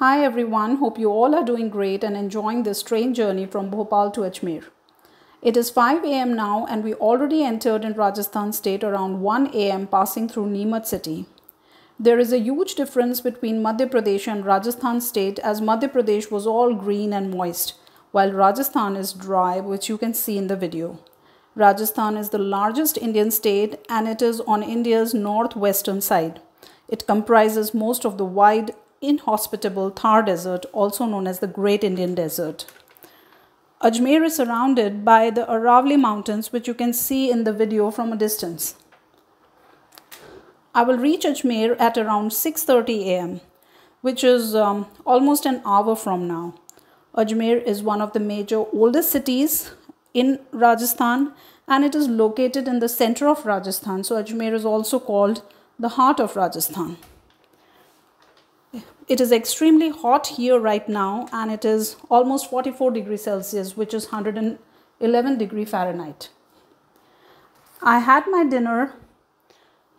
Hi everyone, hope you all are doing great and enjoying this train journey from Bhopal to Ajmer. It is 5 am now and we already entered in Rajasthan state around 1 am passing through Neemuch city. There is a huge difference between Madhya Pradesh and Rajasthan state as Madhya Pradesh was all green and moist while Rajasthan is dry which you can see in the video. Rajasthan is the largest Indian state and it is on India's northwestern side. It comprises most of the wide inhospitable Thar Desert, also known as the Great Indian Desert. Ajmer is surrounded by the Aravalli Mountains, which you can see in the video from a distance. I will reach Ajmer at around 6.30 am, which is um, almost an hour from now. Ajmer is one of the major oldest cities in Rajasthan and it is located in the center of Rajasthan. So Ajmer is also called the heart of Rajasthan. It is extremely hot here right now and it is almost 44 degrees Celsius which is 111 degree Fahrenheit. I had my dinner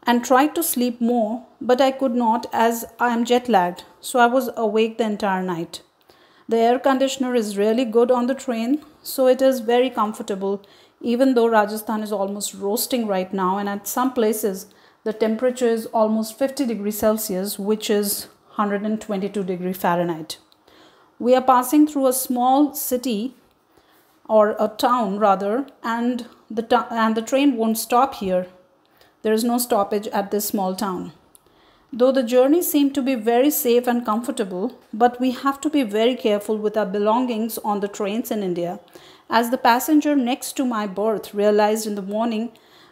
and tried to sleep more but I could not as I am jet lagged so I was awake the entire night. The air conditioner is really good on the train so it is very comfortable even though Rajasthan is almost roasting right now and at some places the temperature is almost 50 degrees Celsius which is 122 degree Fahrenheit. We are passing through a small city or a town rather and the, and the train won't stop here. There is no stoppage at this small town. Though the journey seemed to be very safe and comfortable, but we have to be very careful with our belongings on the trains in India as the passenger next to my berth realized in the morning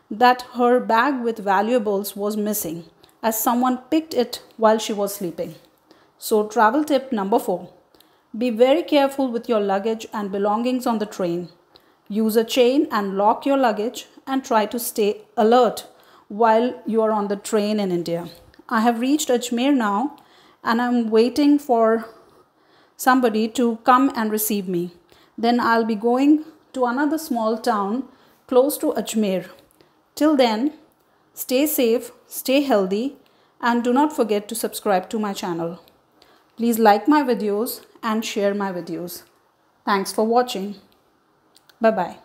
that her bag with valuables was missing as someone picked it while she was sleeping. So, travel tip number four be very careful with your luggage and belongings on the train. Use a chain and lock your luggage and try to stay alert while you are on the train in India. I have reached Ajmer now and I'm waiting for somebody to come and receive me. Then I'll be going to another small town close to Ajmer. Till then, Stay safe, stay healthy and do not forget to subscribe to my channel. Please like my videos and share my videos. Thanks for watching. Bye-bye.